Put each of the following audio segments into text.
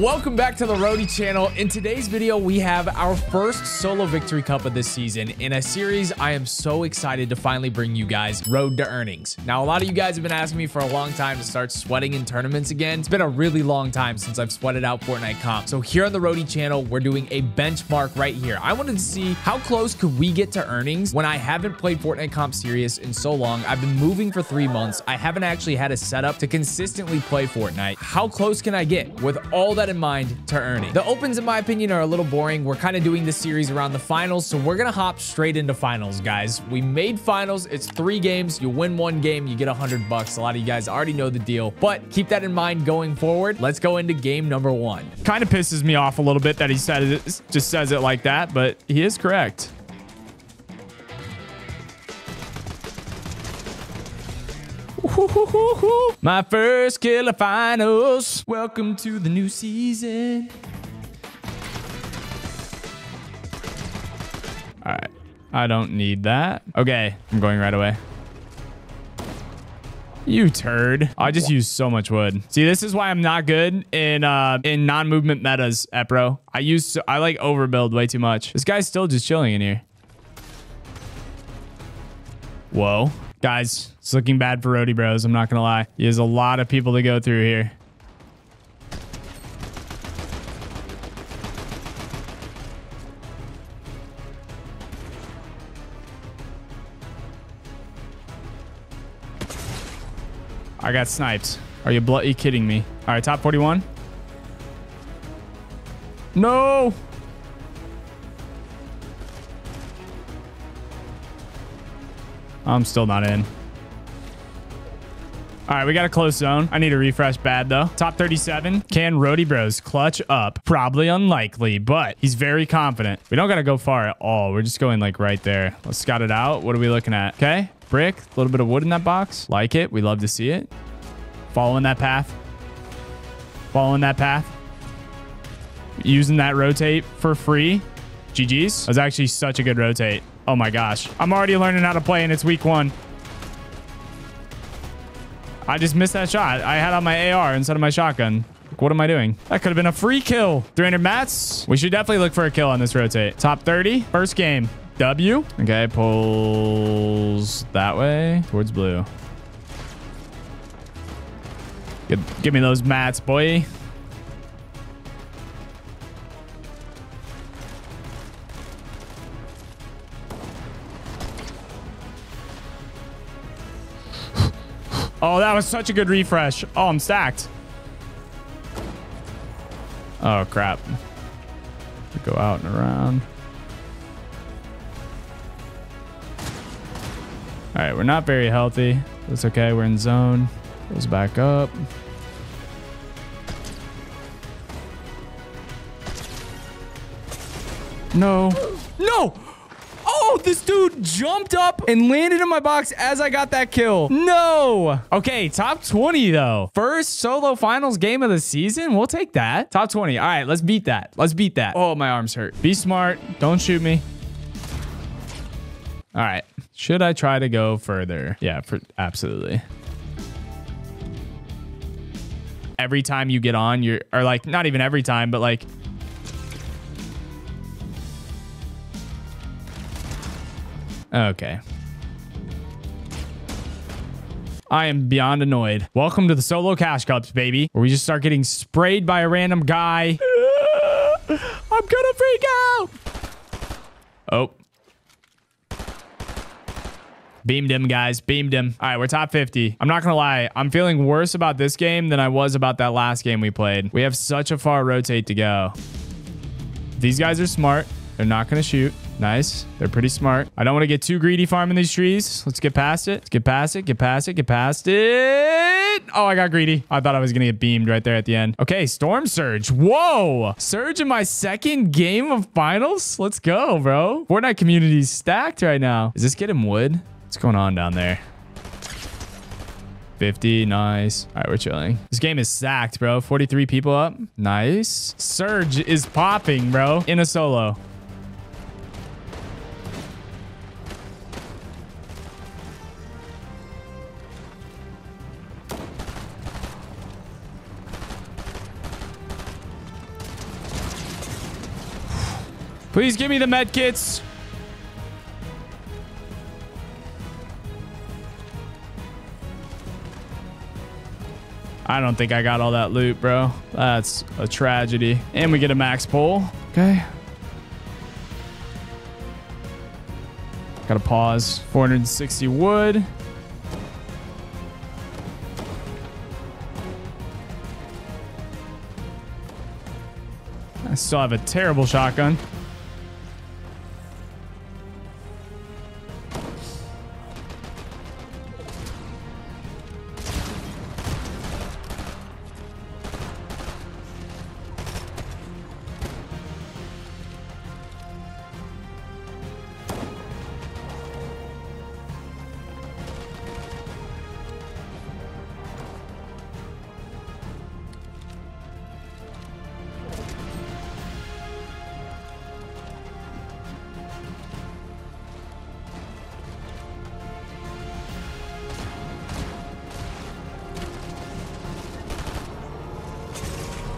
Welcome back to the Rodey channel. In today's video, we have our first solo victory cup of this season in a series I am so excited to finally bring you guys Road to Earnings. Now, a lot of you guys have been asking me for a long time to start sweating in tournaments again. It's been a really long time since I've sweated out Fortnite comp. So here on the Rodey channel, we're doing a benchmark right here. I wanted to see how close could we get to earnings when I haven't played Fortnite comp serious in so long. I've been moving for three months. I haven't actually had a setup to consistently play Fortnite. How close can I get with all that in mind to earning? The opens, in my opinion, are a little boring. We're kind of doing this series around the finals, so we're gonna hop straight into finals, guys. We made finals. It's three games. You win one game, you get a hundred bucks. A lot of you guys already know the deal, but keep that in mind going forward. Let's go into game number one. Kind of pisses me off a little bit that he said it, just says it like that, but he is correct. My first killer finals. Welcome to the new season. All right. I don't need that. Okay. I'm going right away. You turd. I just use so much wood. See, this is why I'm not good in uh in non-movement metas, Epro. I use so, I like overbuild way too much. This guy's still just chilling in here. Whoa. Guys, it's looking bad for Rodey Bros. I'm not gonna lie. There's a lot of people to go through here. I got sniped. Are you bloody kidding me? All right, top 41. No! I'm still not in. All right, we got a close zone. I need a refresh bad, though. Top 37. Can Rodey Bros clutch up? Probably unlikely, but he's very confident. We don't got to go far at all. We're just going, like, right there. Let's scout it out. What are we looking at? Okay. Brick. A little bit of wood in that box. Like it. We love to see it. Following that path. Following that path. Using that rotate for free. GG's. That was actually such a good rotate. Oh my gosh. I'm already learning how to play and it's week one. I just missed that shot. I had on my AR instead of my shotgun. What am I doing? That could have been a free kill. 300 mats. We should definitely look for a kill on this rotate. Top 30. First game. W. Okay, pulls that way towards blue. Give, give me those mats, boy. Oh, that was such a good refresh. Oh, I'm stacked. Oh, crap. Go out and around. All right, we're not very healthy. That's okay. We're in zone. Goes back up. No. No! This dude jumped up and landed in my box as I got that kill. No. Okay, top 20 though. First solo finals game of the season. We'll take that. Top 20. All right, let's beat that. Let's beat that. Oh, my arms hurt. Be smart. Don't shoot me. All right. Should I try to go further? Yeah, for, absolutely. Every time you get on, you're, or like, not even every time, but like, Okay. I am beyond annoyed. Welcome to the solo cash cups, baby, where we just start getting sprayed by a random guy. I'm gonna freak out. Oh. Beamed him, guys. Beamed him. All right, we're top 50. I'm not going to lie. I'm feeling worse about this game than I was about that last game we played. We have such a far rotate to go. These guys are smart. They're not going to shoot. Nice. They're pretty smart. I don't want to get too greedy farming these trees. Let's get past it. Let's get past it. Get past it. Get past it. Oh, I got greedy. I thought I was going to get beamed right there at the end. Okay, Storm Surge. Whoa. Surge in my second game of finals? Let's go, bro. Fortnite community's stacked right now. Is this getting wood? What's going on down there? 50. Nice. All right, we're chilling. This game is sacked, bro. 43 people up. Nice. Surge is popping, bro. In a solo. Please give me the med kits. I don't think I got all that loot, bro. That's a tragedy. And we get a max pull. Okay. Gotta pause. 460 wood. I still have a terrible shotgun.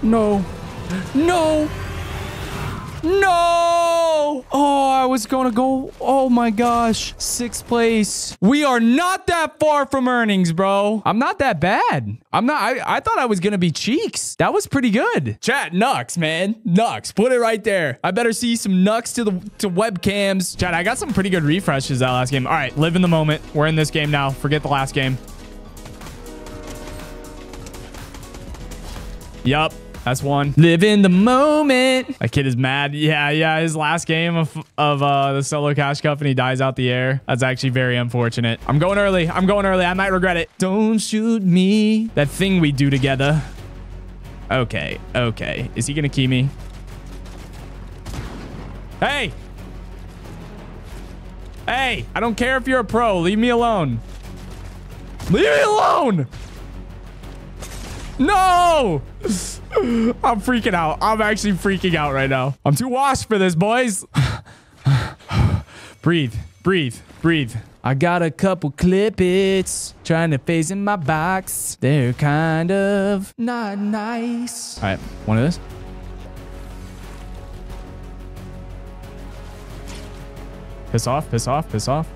No. No. No. Oh, I was going to go. Oh my gosh. Sixth place. We are not that far from earnings, bro. I'm not that bad. I'm not. I, I thought I was going to be cheeks. That was pretty good. Chat, Nux, man. Nux. Put it right there. I better see some Nux to the to webcams. Chat, I got some pretty good refreshes that last game. All right, live in the moment. We're in this game now. Forget the last game. Yup. That's one. Live in the moment. That kid is mad. Yeah, yeah. His last game of, of uh, the solo cash cup and he dies out the air. That's actually very unfortunate. I'm going early. I'm going early. I might regret it. Don't shoot me. That thing we do together. Okay. Okay. Is he going to key me? Hey. Hey. I don't care if you're a pro. Leave me alone. Leave me alone. No. I'm freaking out. I'm actually freaking out right now. I'm too washed for this, boys. breathe, breathe, breathe. I got a couple clippets trying to phase in my box. They're kind of not nice. All right, one of this. Piss off, piss off, piss off.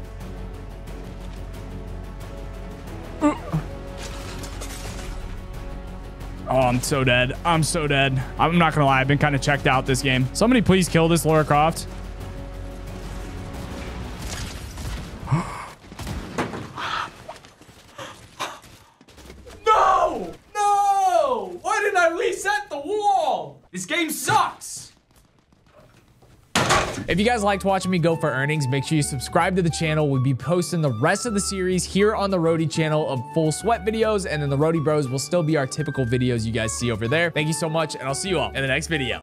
Oh, I'm so dead. I'm so dead. I'm not gonna lie. I've been kind of checked out this game. Somebody please kill this Lara Croft. no! No! Why did I reset the wall? This game sucks. If you guys liked watching me go for earnings, make sure you subscribe to the channel. We'll be posting the rest of the series here on the Rodey channel of full sweat videos, and then the Rodey Bros will still be our typical videos you guys see over there. Thank you so much, and I'll see you all in the next video.